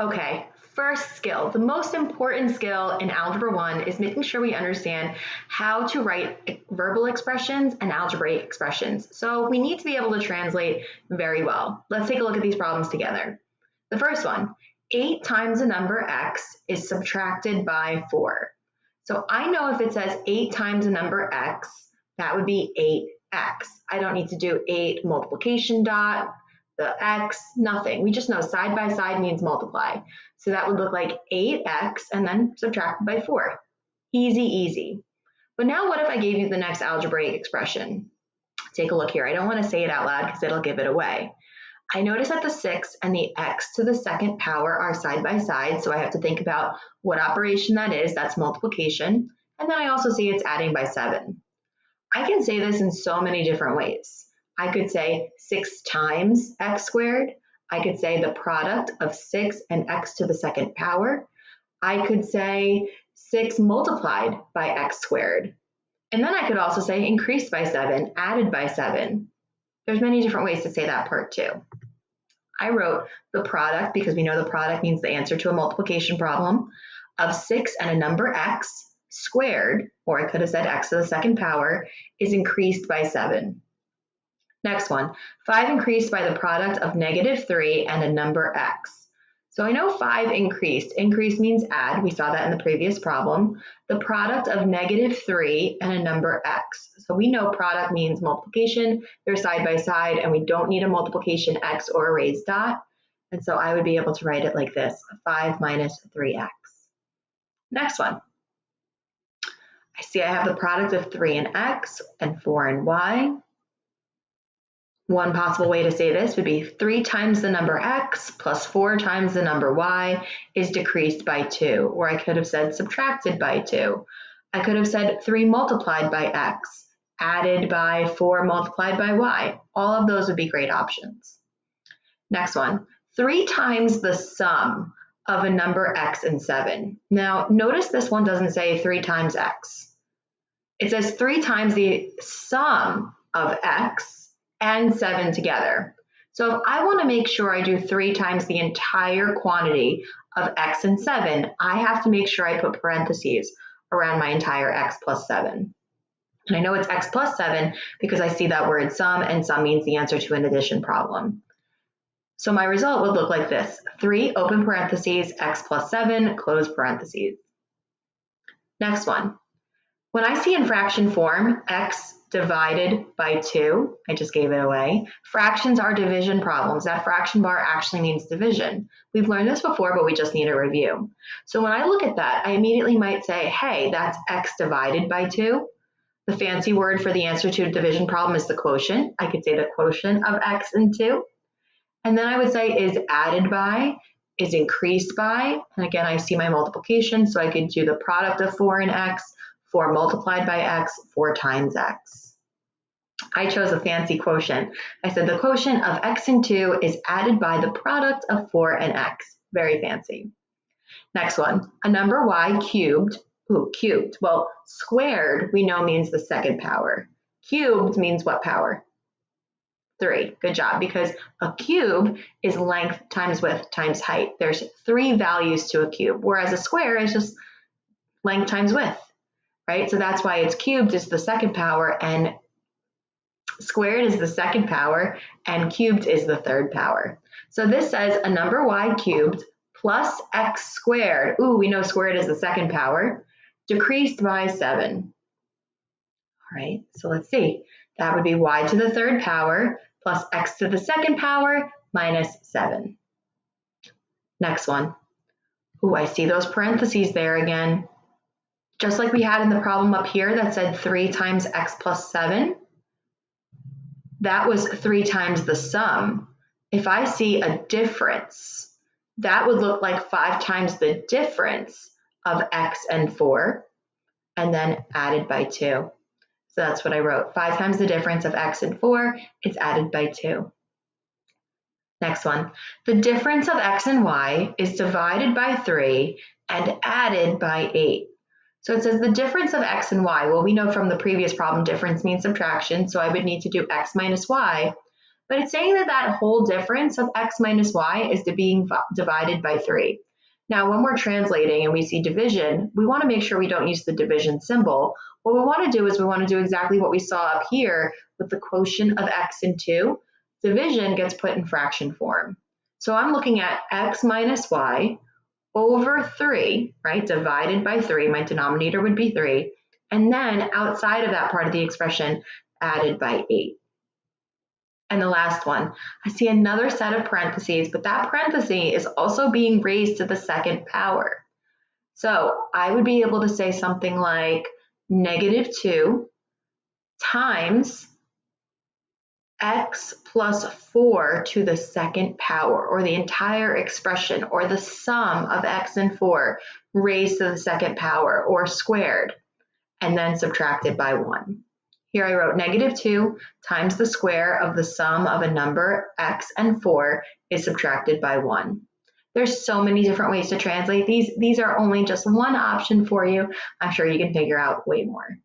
Okay, first skill. The most important skill in Algebra 1 is making sure we understand how to write verbal expressions and algebraic expressions. So we need to be able to translate very well. Let's take a look at these problems together. The first one, 8 times the number x is subtracted by 4. So I know if it says 8 times the number x, that would be 8x. I don't need to do 8 multiplication dot, the x, nothing. We just know side by side means multiply. So that would look like 8x and then subtracted by 4. Easy, easy. But now what if I gave you the next algebraic expression? Take a look here. I don't want to say it out loud because it'll give it away. I notice that the 6 and the x to the second power are side by side, so I have to think about what operation that is. That's multiplication. And then I also see it's adding by 7. I can say this in so many different ways. I could say 6 times x squared. I could say the product of 6 and x to the second power. I could say 6 multiplied by x squared. And then I could also say increased by 7, added by 7. There's many different ways to say that part too. I wrote the product, because we know the product means the answer to a multiplication problem, of 6 and a number x squared, or I could have said x to the second power, is increased by 7. Next one, 5 increased by the product of negative 3 and a number x. So I know 5 increased. Increase means add. We saw that in the previous problem. The product of negative 3 and a number x. So we know product means multiplication. They're side by side, and we don't need a multiplication x or a raised dot. And so I would be able to write it like this, 5 minus 3x. Next one. I see I have the product of 3 and x and 4 and y. One possible way to say this would be 3 times the number x plus 4 times the number y is decreased by 2, or I could have said subtracted by 2. I could have said 3 multiplied by x, added by 4 multiplied by y. All of those would be great options. Next one, 3 times the sum of a number x and 7. Now, notice this one doesn't say 3 times x. It says 3 times the sum of x and 7 together. So if I want to make sure I do 3 times the entire quantity of x and 7, I have to make sure I put parentheses around my entire x plus 7. And I know it's x plus 7 because I see that word sum, and sum means the answer to an addition problem. So my result would look like this. 3 open parentheses, x plus 7, close parentheses. Next one. When I see in fraction form x divided by 2. I just gave it away. Fractions are division problems. That fraction bar actually means division. We've learned this before, but we just need a review. So when I look at that, I immediately might say, hey, that's x divided by 2. The fancy word for the answer to a division problem is the quotient. I could say the quotient of x and 2. And then I would say is added by, is increased by. And again, I see my multiplication, so I could do the product of 4 and x 4 multiplied by x, 4 times x. I chose a fancy quotient. I said the quotient of x and 2 is added by the product of 4 and x. Very fancy. Next one, a number y cubed, ooh, cubed. Well, squared we know means the second power. Cubed means what power? 3. Good job, because a cube is length times width times height. There's three values to a cube, whereas a square is just length times width right? So that's why it's cubed is the second power and squared is the second power and cubed is the third power. So this says a number y cubed plus x squared, ooh, we know squared is the second power, decreased by 7. All right, so let's see. That would be y to the third power plus x to the second power minus 7. Next one. Ooh, I see those parentheses there again. Just like we had in the problem up here that said 3 times x plus 7, that was 3 times the sum. If I see a difference, that would look like 5 times the difference of x and 4, and then added by 2. So that's what I wrote. 5 times the difference of x and 4 is added by 2. Next one. The difference of x and y is divided by 3 and added by 8. So it says the difference of x and y. Well, we know from the previous problem difference means subtraction, so I would need to do x minus y. but it's saying that that whole difference of x minus y is to being divided by 3. Now, when we're translating and we see division, we want to make sure we don't use the division symbol. What we want to do is we want to do exactly what we saw up here with the quotient of x and 2. Division gets put in fraction form. So I'm looking at x minus y over 3, right, divided by 3. My denominator would be 3. And then outside of that part of the expression, added by 8. And the last one, I see another set of parentheses, but that parenthesis is also being raised to the second power. So I would be able to say something like negative 2 times x plus 4 to the second power, or the entire expression, or the sum of x and 4 raised to the second power, or squared, and then subtracted by 1. Here I wrote negative 2 times the square of the sum of a number x and 4 is subtracted by 1. There's so many different ways to translate these. These are only just one option for you. I'm sure you can figure out way more.